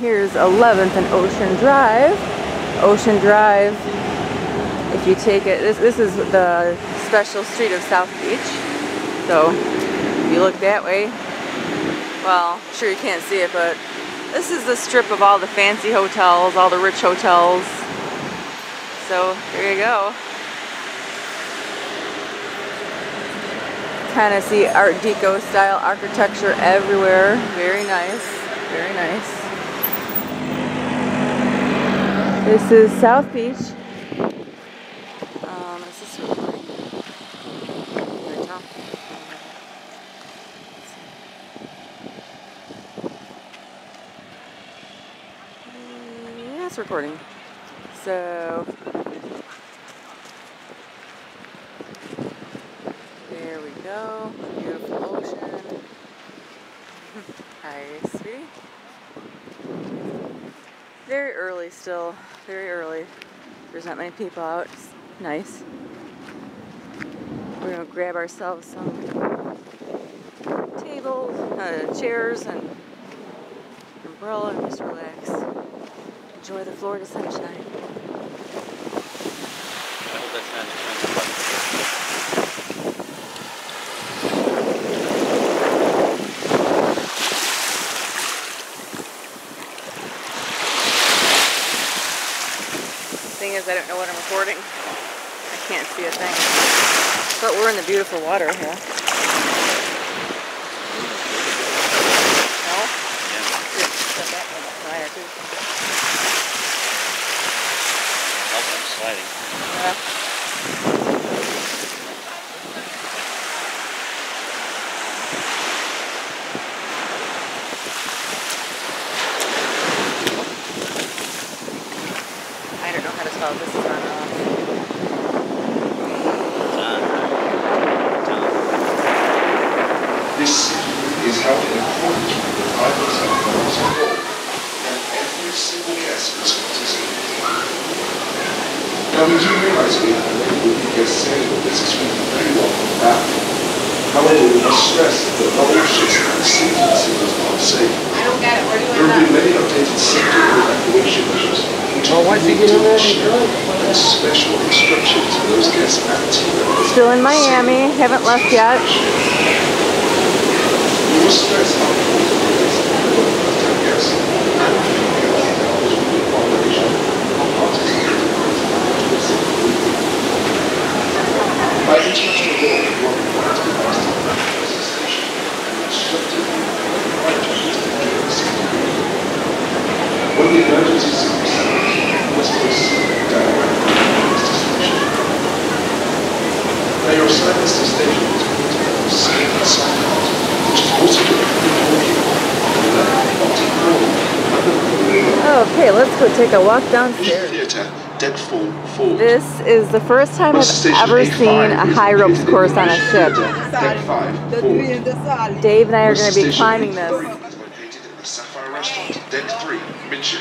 here's 11th and Ocean Drive. Ocean Drive, if you take it, this, this is the special street of South Beach. So, if you look that way, well, sure you can't see it, but this is the strip of all the fancy hotels, all the rich hotels. So, here you go. Kind of see Art Deco style architecture everywhere. Very nice, very nice. This is South Beach. Um, is this recording? Yeah, it's recording. So, there we go. Beautiful ocean. Hi, sweetie. Very early still. Very early. There's not many people out. It's nice. We're gonna grab ourselves some tables, uh, chairs, and umbrella, and just relax. Enjoy the Florida sunshine. I hope that's not an expensive Thing is, I don't know what I'm recording. I can't see a thing. But we're in the beautiful water here. No? Yeah. Good. Set that one up higher, too. Help sliding. Yeah. I don't know how to spell this is on uh, John. John. This is held in accordance with the private laws of law, and every single guest must participate. Now, we do realize we have many would-be guests saying that this is really very welcome back. However, we must stress that not all ships and safety signals are safe. I don't get it. Where do There I will be know? Many updated safety evacuation measures, including special instructions for those guests. Still in Miami, haven't left yet. We must stress how important it is to put first-time guests and female knowledge of the operation of participating By international law, one requires the master of the station and instructed and right to participate in the safety. When the emergency signal sounds, you must proceed directly to the station. Now your assignment to the station is going to be safe and silent, which is also going to be working on the bottom floor. Go take a walk downstairs. Theatre, Deadfall Forward. This is the first time I've ever A5 seen a high ropes course on a ship. Deck 5 The Forward. three in the side. Dave and I are going to be climbing A3 this. is the Sapphire Restaurant, Deck 3, Minchin.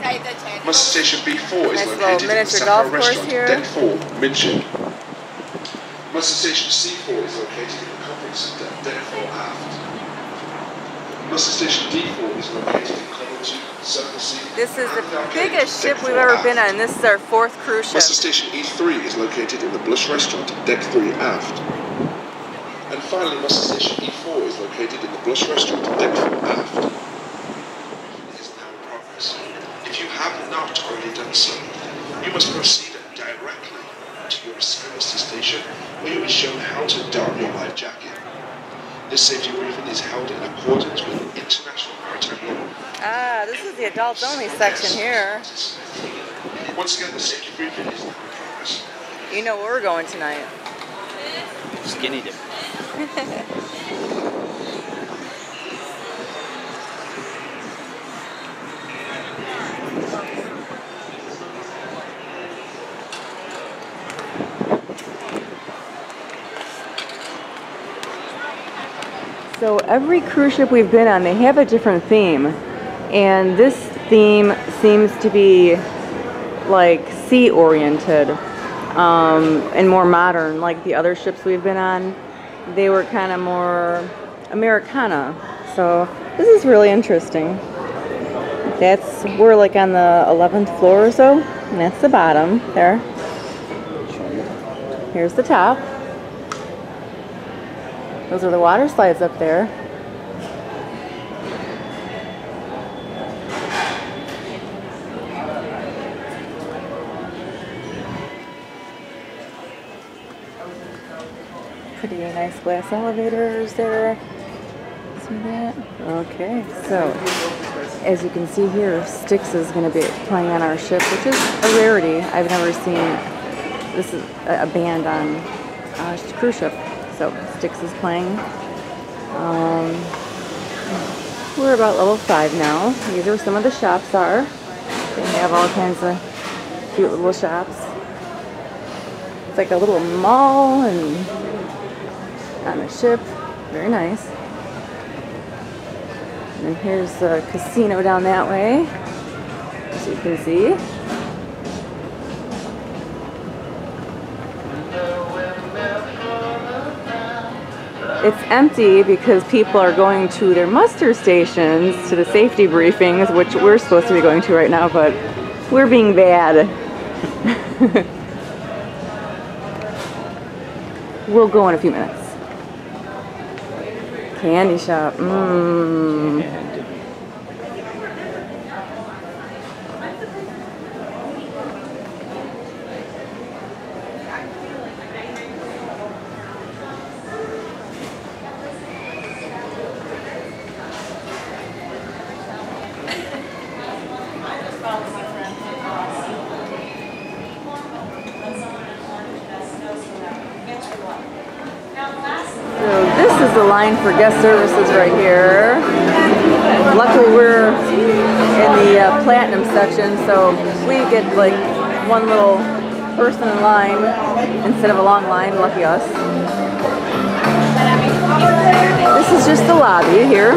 Say the ten. Station B4 is located in the Sapphire Restaurant, here. Deck 4, Minchin. Bus station C4 is located in the Conference Centre, Deck 4 aft. Station D4 is located in Coventry, Circle C. This is the biggest ship we've ever aft. been on. This is our fourth cruise ship. Bus station E3 is located in the Blush Restaurant, Deck 3 aft. And finally, bus station E4 is located in the Blush Restaurant, Deck 4 aft. Is now progress. If you have not already done so, you must proceed directly to your assignment station where you'll be shown how to don your life jacket. This safety briefing is held in accordance with international maritime law. Ah, this is the adults only section here. Once again, the safety briefing is now in. You know where we're going tonight. Skinny dip. So every cruise ship we've been on, they have a different theme. And this theme seems to be like sea oriented um, and more modern, like the other ships we've been on. They were kind of more Americana. So this is really interesting. That's we're like on the 11th floor or so, and that's the bottom there. Here's the top. Those are the water slides up there. Nice glass elevators there. See that? Okay, so as you can see here, Styx is going to be playing on our ship, which is a rarity. I've never seen this is a band on a cruise ship. So Styx is playing. Um, we're about level five now. These are some of the shops are. They have all kinds of cute little shops. It's like a little mall and on a ship. Very nice. And here's the casino down that way, as you can see. It's empty because people are going to their muster stations to the safety briefings, which we're supposed to be going to right now, but we're being bad. we'll go in a few minutes. Candy shop. Mmm. So this is the line for guest services right here. Luckily we're in the uh, platinum section, so we get like one little person in line instead of a long line. Lucky us. This is just the lobby here.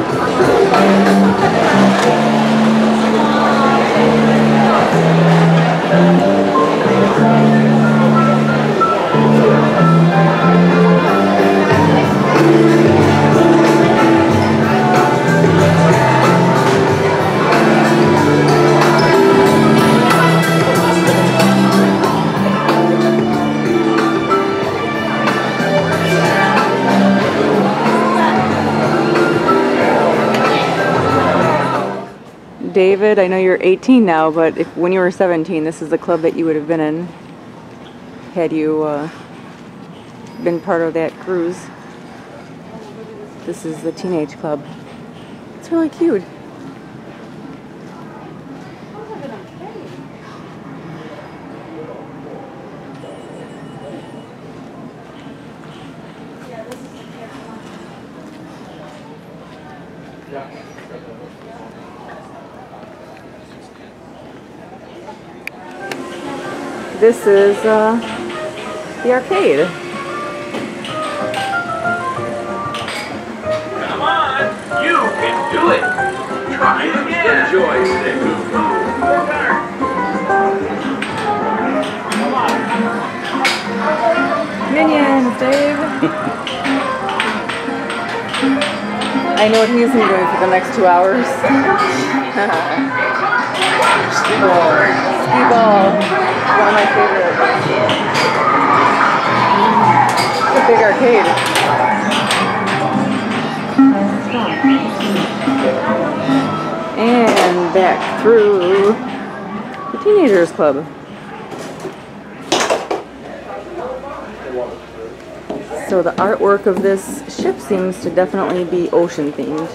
David, I know you're 18 now, but if when you were 17, this is the club that you would have been in had you uh, been part of that cruise. This is the teenage club. It's really cute. This is uh, the arcade. Come on, you can do it. Try it again. Enjoy Stick. Minions, Dave. I know what he's gonna be doing for the next two hours. Ski ball. Skee-Ball. One of my favorites. It's a big arcade. And back through the Teenagers Club. So the artwork of this ship seems to definitely be ocean themed.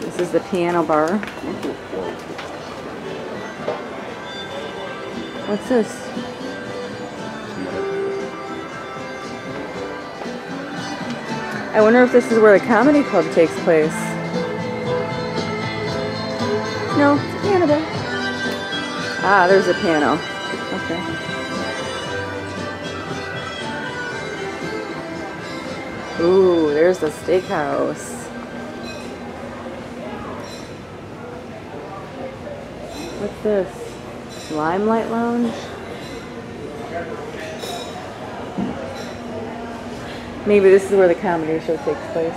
This is the piano bar. What's this? I wonder if this is where the comedy club takes place. No, it's a piano bar. Ah, there's a piano. Okay. Ooh, there's the steakhouse. What's this? Limelight Lounge. Maybe this is where the comedy show takes place.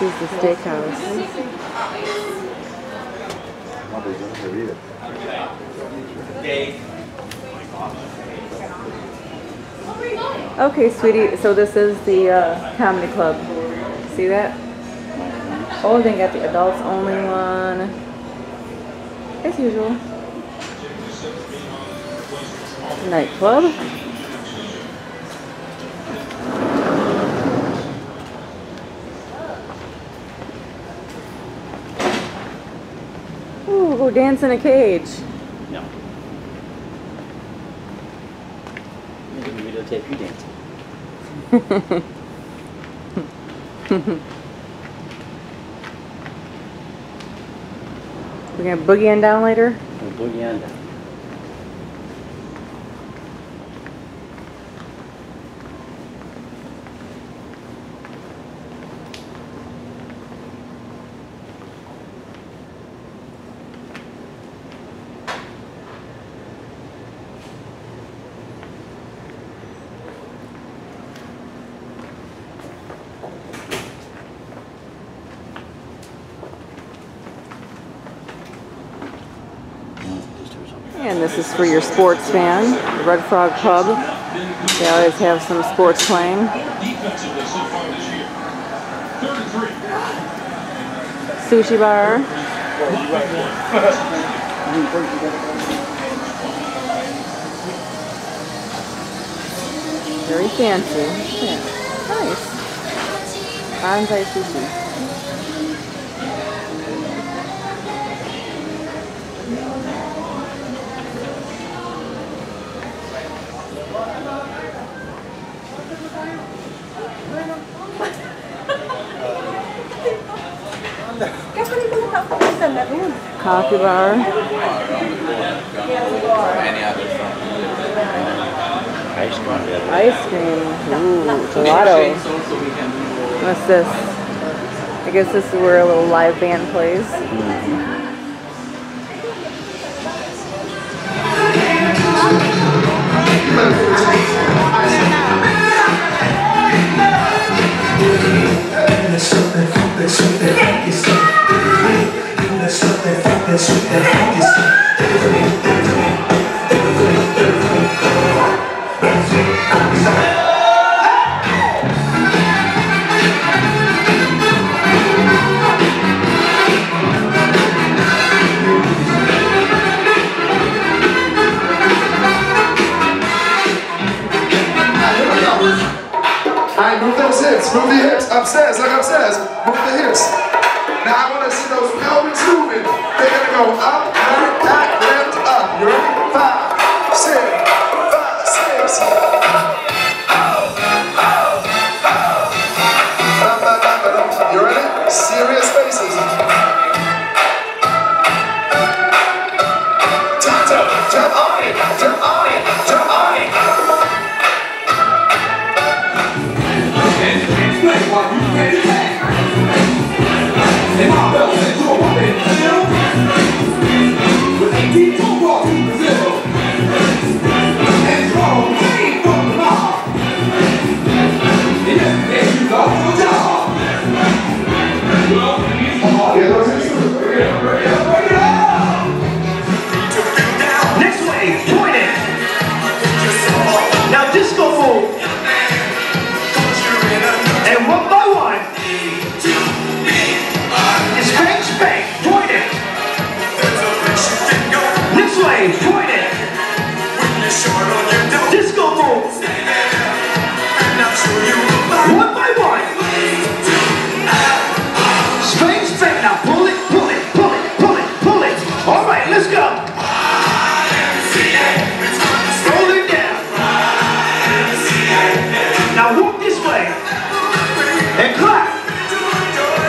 This is the steakhouse. Okay, sweetie, so this is the uh, comedy club. See that? Oh, they got the adults only one. As usual. Nightclub. Ooh, dance in a cage. No. Gonna you dancing. We're gonna boogie on down later. We'll boogie on down. For your sports fan, the Red Frog Pub. They always have some sports playing. Sushi bar. Very fancy. Yeah. Nice. Bonsai sushi. Coffee bar. Ice cream. Ice cream. Ooh, gelato. What's this? I guess this is where a little live band plays. Mm-hmm. 네.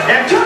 And two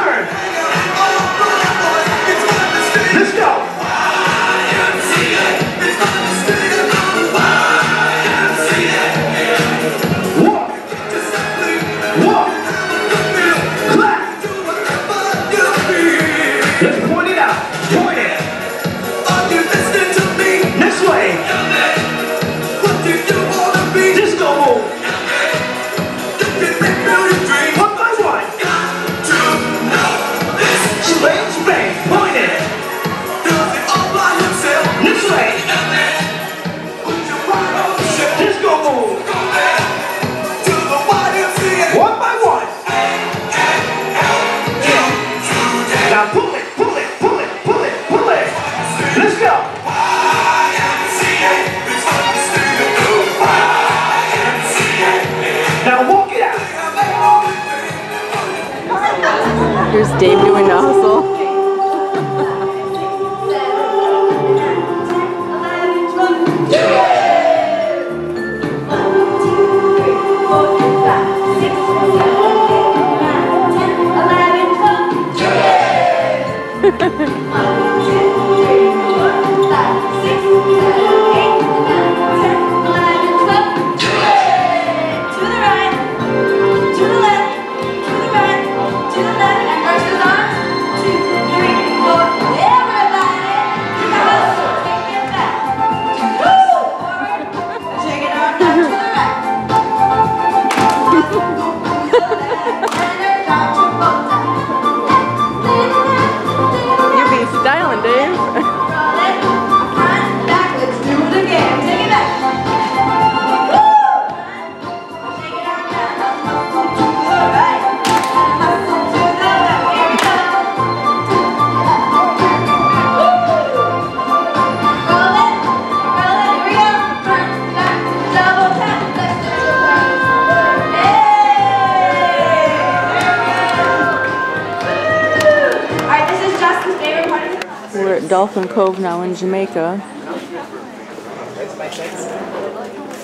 Cove now in Jamaica.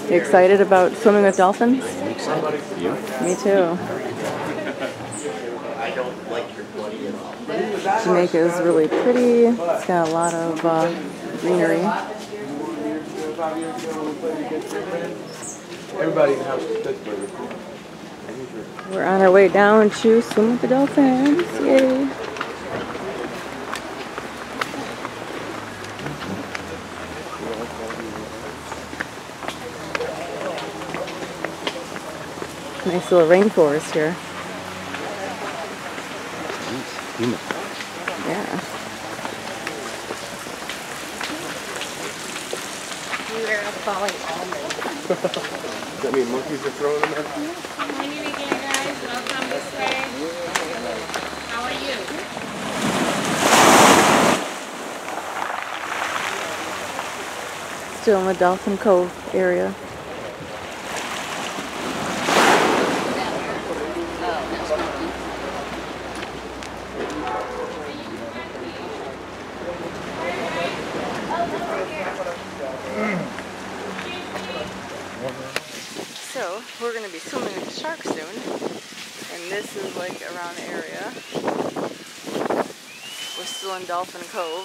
You excited about swimming with dolphins? You? Me too. Jamaica is really pretty. It's got a lot of uh, greenery. Everybody in the house is Pittsburgh. We're on our way down to swim with the dolphins. Yay! Nice little rainforest here. Human. Yeah. Does that mean monkeys are throwing them at Morning again, guys. Welcome this way. How are you? Still in the Dolphin Cove area. So, we're going to be swimming with sharks soon. And this is like around the area. We're still in Dolphin Cove,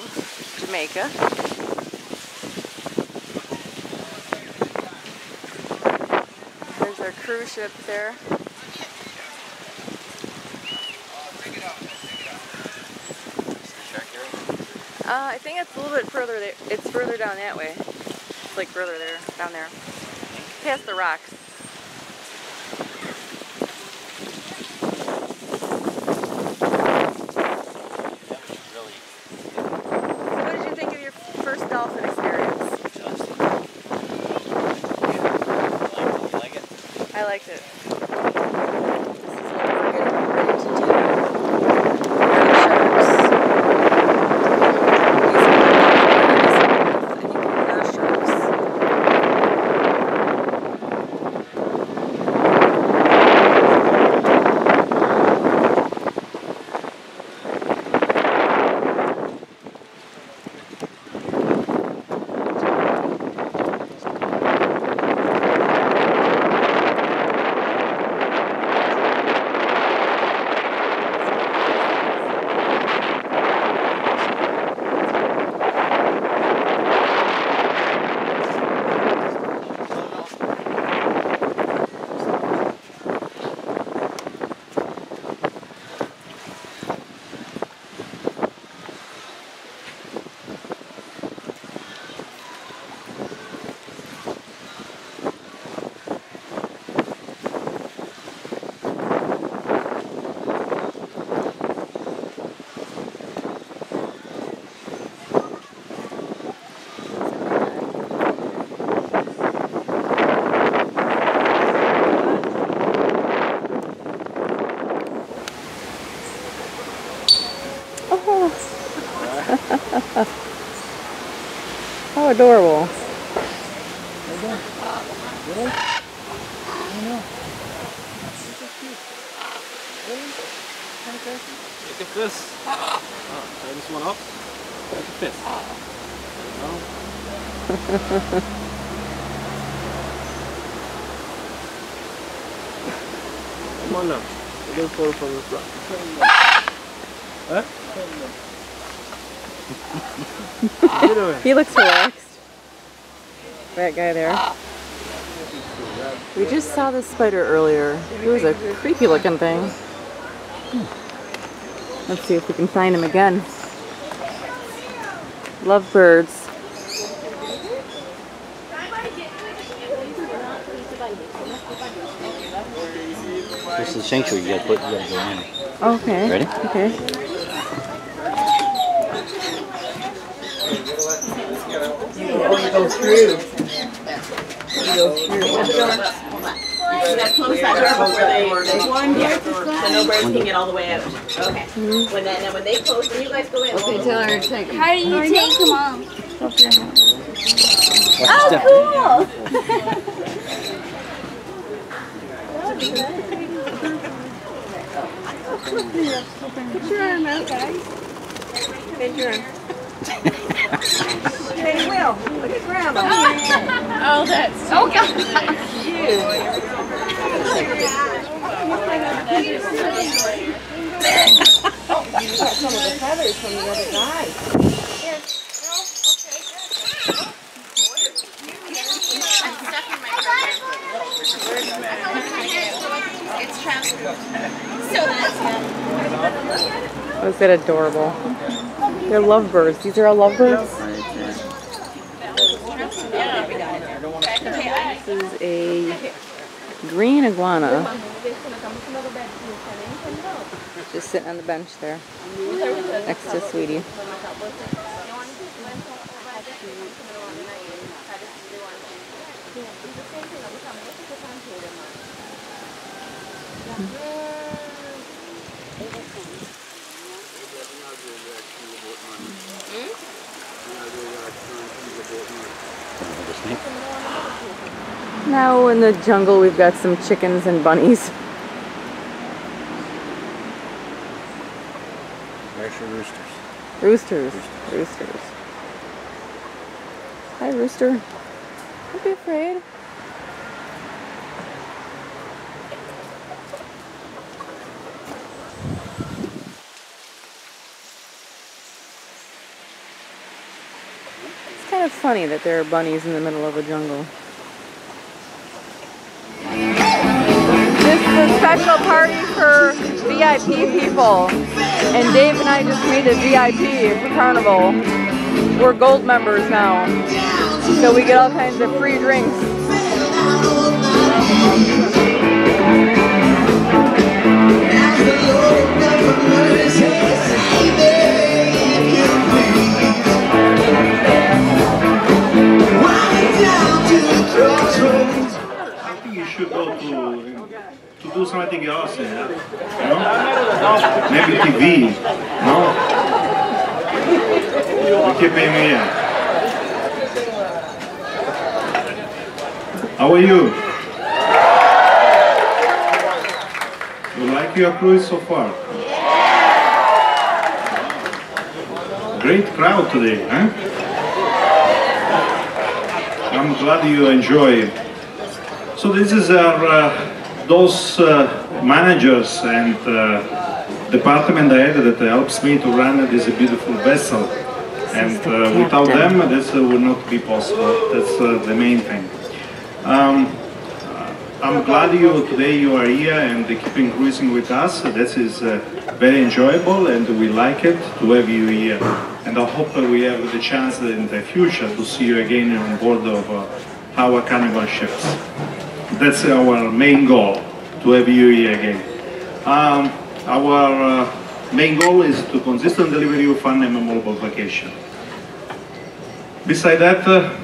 Jamaica. There's our cruise ship there. Uh, I think it's a little bit further there. It's further down that way. It's like further there, down there. Past the rocks. Adorable. Take a fist. Oh, ah, try this one up. Take a fist. No. Come on now. We're gonna fall from the front. Huh? What you doing? He looks relaxed. That guy there. We just saw this spider earlier. It was a creepy looking thing. Let's see if we can find him again. Love birds. This is the sanctuary. You gotta put. You gotta go in. Okay. Ready? Okay. Close that door before they, they one here, so no birds can get all the way out. Okay. Mm-hmm. When then, then when they close, then you guys go in. Okay, tell her to take. How do you take them off? Oh, Put your arm out, guys. Bend your arm. Hey, Will, look at Grandma. Oh, that's so good. Some of the feathers from the other guy. It's transferred. So that's Oh, is that adorable? They're lovebirds. These are all lovebirds? This is a green iguana. Just sitting on the bench there. Next to Sweetie. Now in the jungle we've got some chickens and bunnies. There's your roosters. Roosters. Roosters. Hi, rooster. Don't be afraid. It's kind of funny that there are bunnies in the middle of a jungle. Special party for VIP people. And Dave and I just made a VIP for Carnival. We're gold members now. So we get all kinds of free drinks. I think you should go to to do something else. You know? Maybe TV. No? You keep him here. How are you? You like your cruise so far? Great crowd today, huh? I'm glad you enjoy. So this is our uh, those uh, managers and uh, department head that helps me to run this beautiful vessel. And uh, without them, this would not be possible. That's uh, the main thing. Um, I'm glad you today you are here and keeping cruising with us. This is uh, very enjoyable and we like it to have you here. And I hope that we have the chance in the future to see you again on board of uh, our carnival ships. That's our main goal, to have you here again. Um, our uh, main goal is to consistently deliver you fun and memorable vacation. Beside that, uh,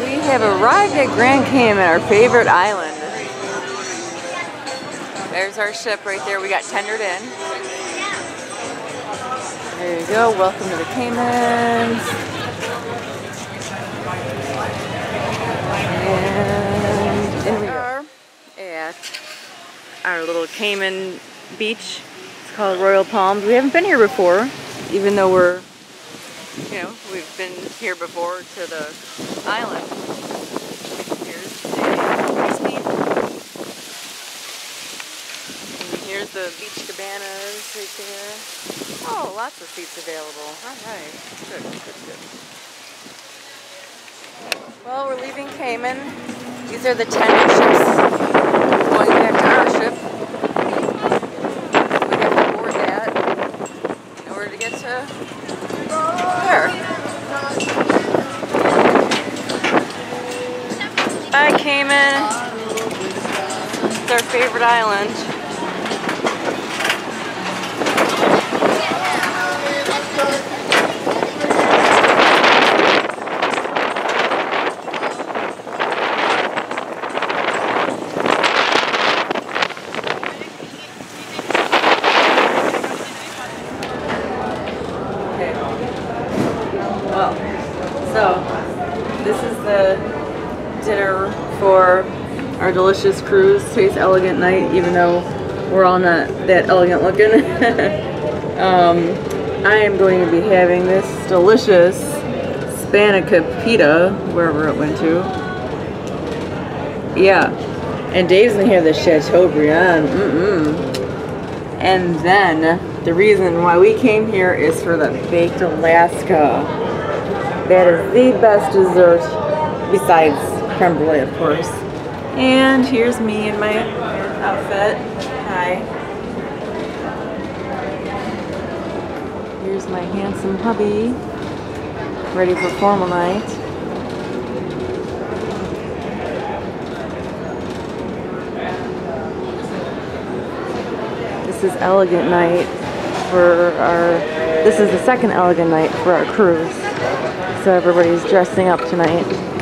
We have arrived at Grand Cayman, our favorite island. There's our ship right there. We got tendered in. There you go. Welcome to the Caymans. And in we are at our little Cayman beach. It's called Royal Palms. We haven't been here before, even though we're, you know, we've been here before to the island. Here's the beach. And here's the beach cabanas right there. Oh, lots of seats available. All right. Good, good, good. Well, we're leaving Cayman. These are the 10 ships going back to our ship. We have to board that in order to get to there. Bye, Cayman. It's our favorite island. For our delicious cruise, Space Elegant Night, even though we're all not that elegant looking. um, I am going to be having this delicious spanakopita, wherever it went to. Yeah. And Dave's gonna have the Chateaubriand. Mm-mm. And then the reason why we came here is for the baked Alaska. That is the best dessert besides creme brulee, of course. And here's me in my outfit. Hi. Here's my handsome hubby, ready for formal night. This is elegant night for our, this is the second elegant night for our cruise. So everybody's dressing up tonight.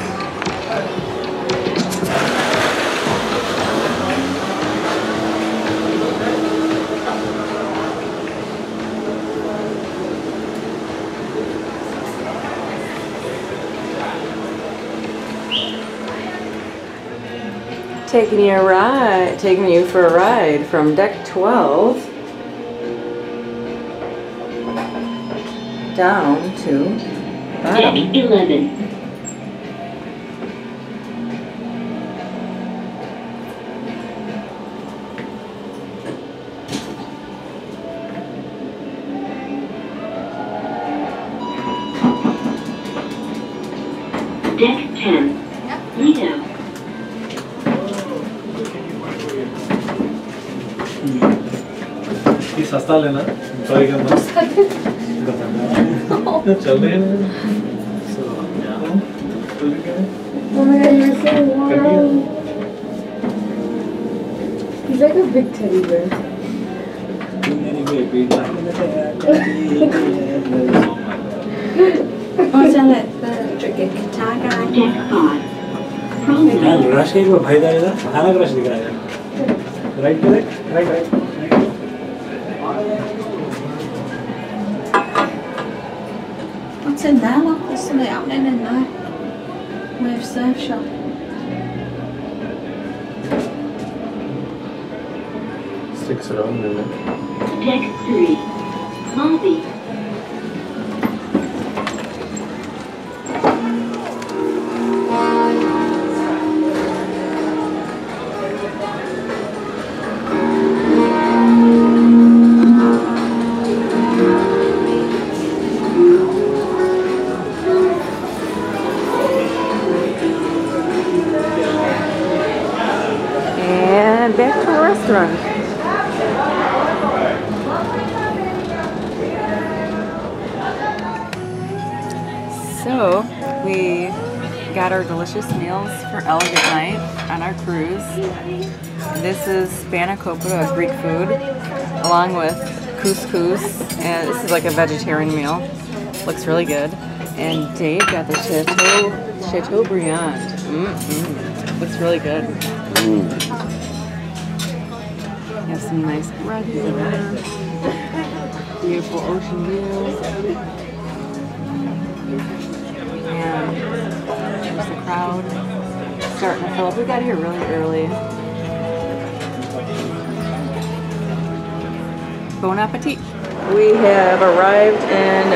Taking you a ride, taking you for a ride from deck 12 down to. Deck 11. लेना sorry करना चल रहे हैं। He's right right right What's in there? Look, there's something happening in there. Wave surf shop. Sticks around in it. Deck 3. Lobby. Spanakopita, a Greek food, along with couscous, and this is like a vegetarian meal. Looks really good. And Dave got the Chateau, Chateaubriand. Mm-mm. Looks really good. Mm. Have some nice bread here. Beautiful ocean view. And there's the crowd starting to fill up. We got here really early. Bon appetit. We have arrived in,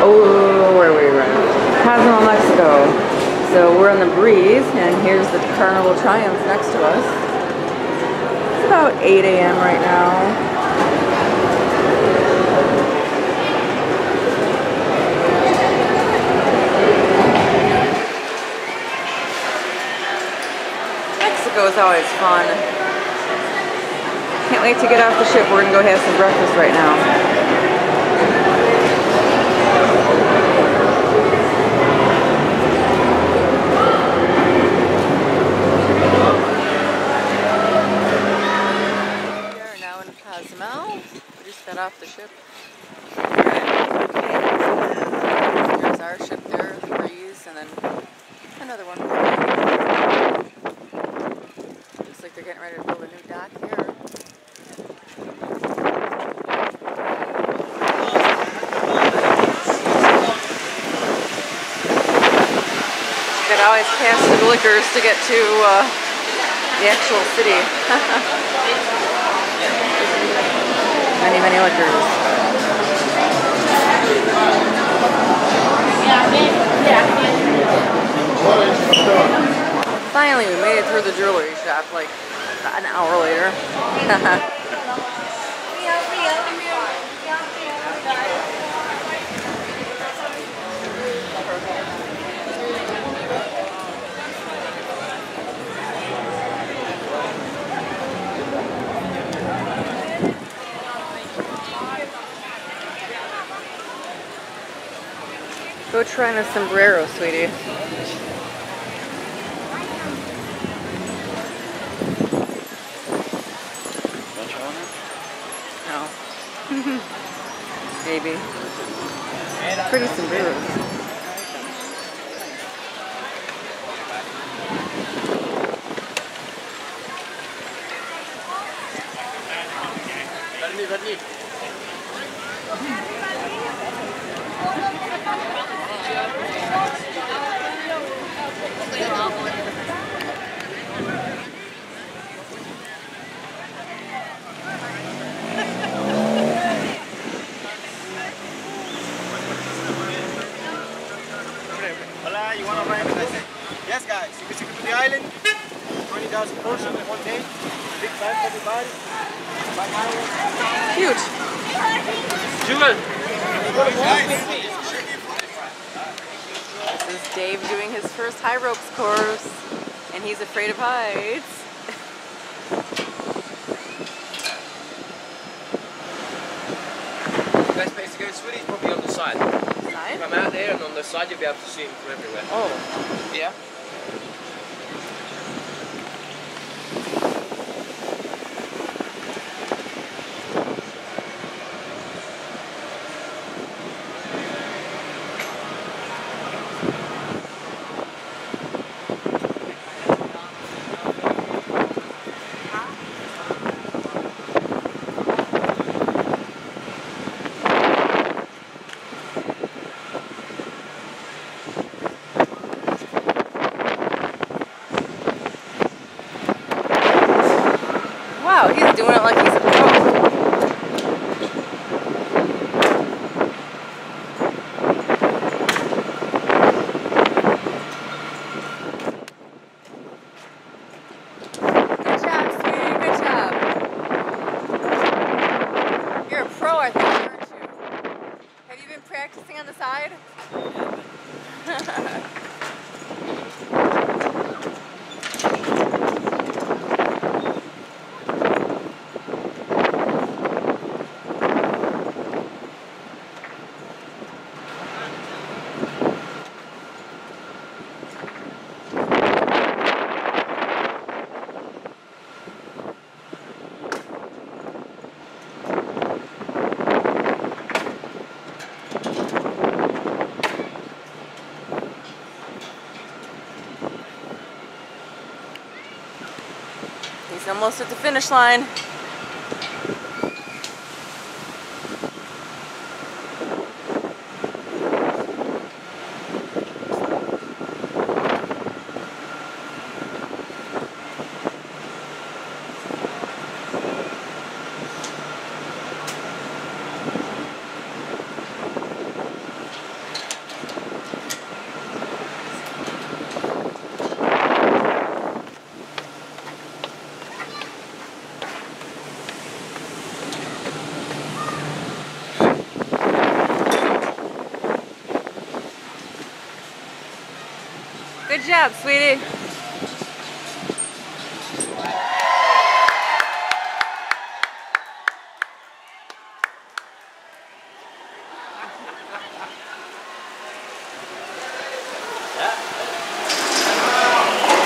oh, where are we arrived? Cozumel, Mexico. So we're on the breeze, and here's the Carnival Triumph next to us. It's about 8 a.m. right now. Mexico is always fun. Can't wait to get off the ship. We're gonna go have some breakfast right now. We are now in Cozumel. We just got off the ship. There's our ship there, the breeze, and then another one. Looks like they're getting ready to build a new dock here. Gotta always pass through liquors to get to uh, the actual city. many, many liquors. Finally, we made it through the jewelry shop like an hour later. Go try on a sombrero, sweetie. No. Maybe. Pretty sombreros. Let me, let me. Hola, you want to ride? I said, yes, guys. You can take to the island. 20,000 person in one day. Big time for everybody. By highway. Huge. Jewel. This is Dave doing his first high ropes course, and he's afraid of heights. Best place to go swimming is probably on the side. Side? Come out there and on the side you'll be able to see him from everywhere. Oh, Yeah. wow, he's doing it like he's a pro. Good job, sweetie. Good job. You're a pro, I think, aren't you? Have you been practicing on the side? He's almost at the finish line. Job, sweetie.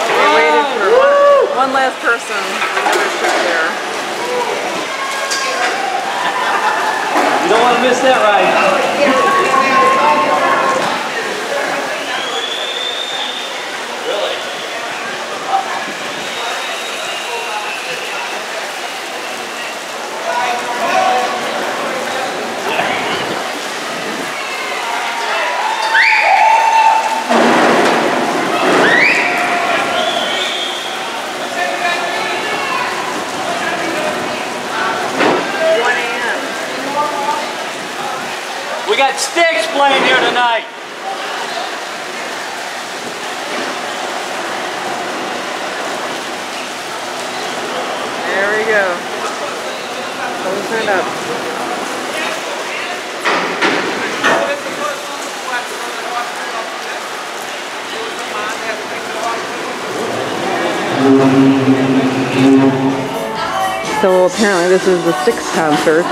We waited for one, one last person. Another ship there. You don't want to miss that ride. One a.m. We got sticks playing here tonight. There we go. Closing it up. So apparently this is the sixth concert.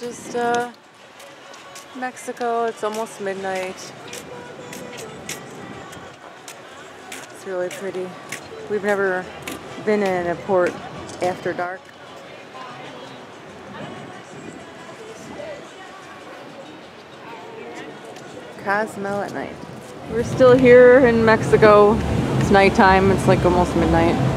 Just uh, Mexico. It's almost midnight. It's really pretty. We've never been in a port after dark. Cozumel at night. We're still here in Mexico. It's nighttime. It's like almost midnight.